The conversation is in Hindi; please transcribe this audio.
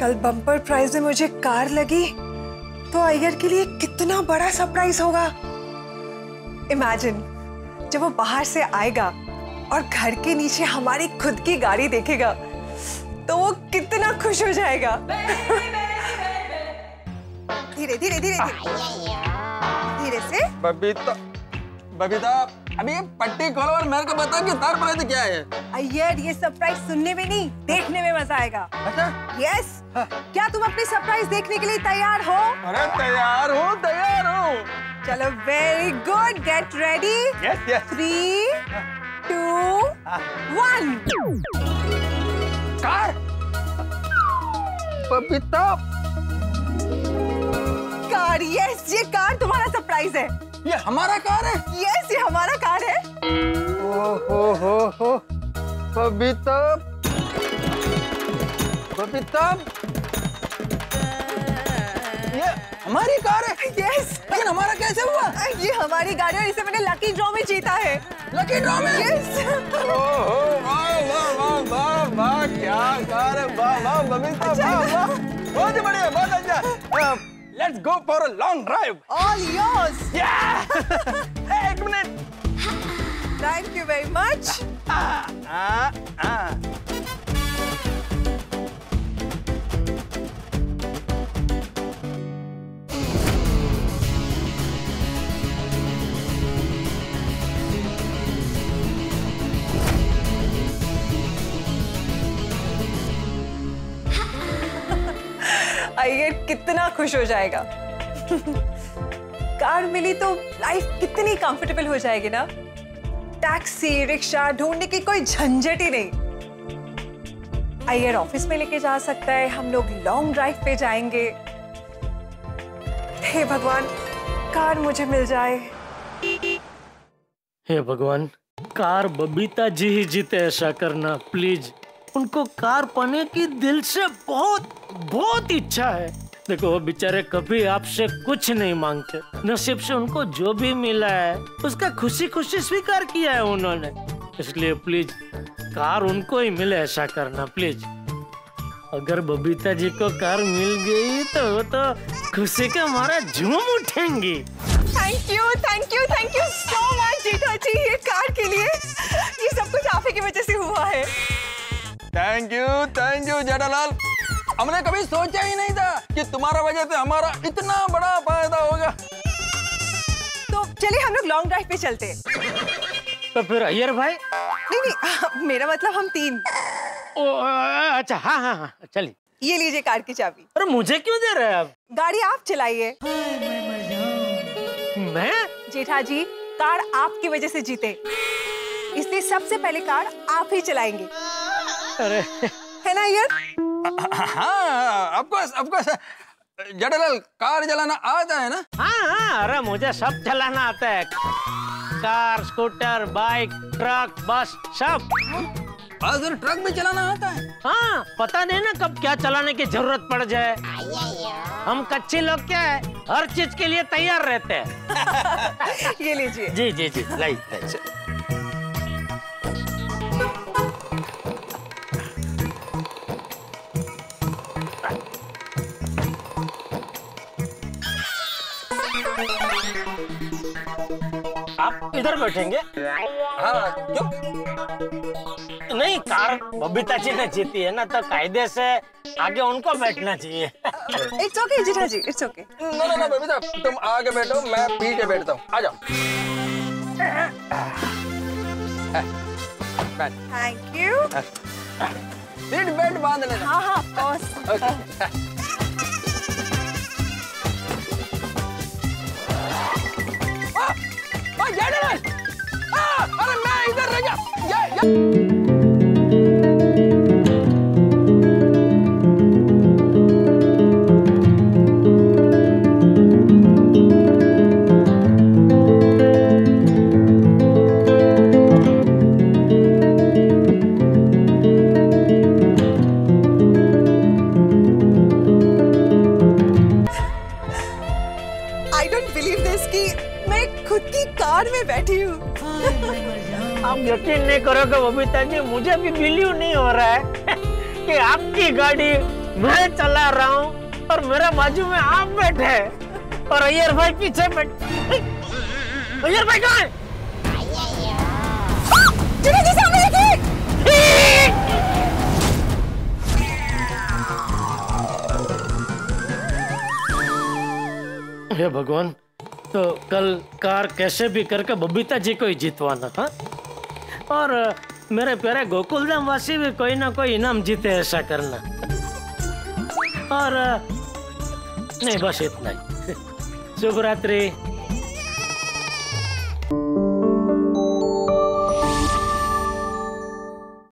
कल बम्पर प्राइज में मुझे कार लगी तो अय्यर के लिए कितना बड़ा सरप्राइज़ होगा। इमेजिन जब वो बाहर से आएगा और घर के नीचे हमारी खुद की गाड़ी देखेगा तो वो कितना खुश हो जाएगा। धीरे धीरे धीरे धीरे। धीरे से। बबीता बबीता अभी ये पट्टी खोलो और मेरे को बताओ कि तार पर क्या है? अय्यर ये सरप्राइज़ सुनने में नहीं देखने में मज़ा आएगा। अच्छा? यस क्या तुम अपनी सरप्राइज़ देखने के लिए तैयार हो? अरे तैयार हूँ तैयार हूँ। चलो very good get ready yes yes three two one car? Babita car yes ये कार तुम्हारा सरप्राइज़ है। ये हमारा कार है? यस ये हमारा कार है। ओ हो हो। बबीता बबीता ये हमारी कार है। यस लेकिन हमारा कैसे हुआ? ये हमारी गाड़ी है और इसे मैंने लकी ड्रॉ में जीता है। लकी ड्रॉ में? यस ओहो वाह वाह वाह वाह वाह क्या कार है। वाह वाह बबीता वाह वाह। बहुत बढ़िया बहुत अच्छा। Let's go for a long drive. All yours. Yeah. hey, minute. Thank you very much. Ah, ah, ah. Iyer कितना खुश हो जाएगा। कार मिली तो लाइफ कितनी कंफर्टेबल हो जाएगी ना? टैक्सी रिक्शा ढूँढने की कोई झंझट ही नहीं। अय्यर ऑफ़िस में लेके जा सकता है। हम लोग लॉन्ग ड्राइव पे जाएँगे। हे भगवान, कार मुझे मिल जाए। हे भगवान, कार बबीता जी ही जीते ऐसा करना प्लीज़ उनको कार पाने की दिल से बहुत बहुत इच्छा है। देखो, वो बेचारे कभी आपसे कुछ नहीं मांगते। नसीब से उनको जो भी मिला है, उसका खुशी खुशी स्वीकार किया है उन्होंने। इसलिए प्लीज़ कार उनको ही मिले ऐसा करना प्लीज़ अगर बबीता जी को कार मिल गई तो वो तो खुशी के मारे झूम उठेंगी। Thank you thank you thank you so thank you thank you Jethalal हमने कभी सोचा ही नहीं था कि तुम्हारा वजह से हमारा इतना बड़ा फ़ायदा होगा। तो चलिए हम लोग लॉन्ग ड्राइव पे चलते तो फिर अय्यर भाई? नहीं नहीं मेरा मतलब हम तीन। ओ, अच्छा हाँ हाँ हाँ चलिए। ये लीजिए कार की चाबी। अरे मुझे क्यों दे रहे हैं आप? गाड़ी आप चलाइए। मैं? जेठा जी कार आपकी वजह से जीते। इसलिए सबसे पहले कार आप ही चलाएँगे। अरे। है ना यार हाँ ऑफकोर्स ऑफकोर्स जेठालाल कार चलाना आता है ना? हाँ हाँ अरे मुझे सब चलाना आता है। Car scooter bike truck bus सब। बस और ट्रक भी चलाना आता है। हाँ पता नहीं ना कब क्या चलाने की ज़रूरत पड़ जाए। हम कच्चे लोग क्या है? हर चीज़ के लिए तैयार रहते हैं। ये लीजिए। जी जी जी लाई आप इधर बैठेंगे। हाँ क्यों नहीं कार बबीता जी ने जीती है ना तो कायदे से आगे उनको बैठना चाहिए। It's okay Jetha ji it's okay ना ना ना बबीता तुम आगे बैठो मैं पीछे बैठता हूँ। आ जाओ। थैंक यू सीट बेल्ट बाँध लेना। हाँ हाँ okay I don't believe this कि मैं खुद की कार में बैठी हूँ। आप यकीन नहीं करोगे बबीता जी मुझे भी बिलीव नहीं हो रहा है कि आपकी गाड़ी मैं चला रहा हूँ और मेरे बाजू में आप बैठे हैं। और अय्यर भाई पीछे बैठे अय्यर भाई कहाँ है भगवान तो कल कार कैसे भी करके बबीता जी को ही जितवाना था। और मेरे प्यारे गोकुल धाम वासी भी कोई ना कोई इनाम जीते ऐसा करना। और नहीं, बस इतना ही। शुभ रात्रि।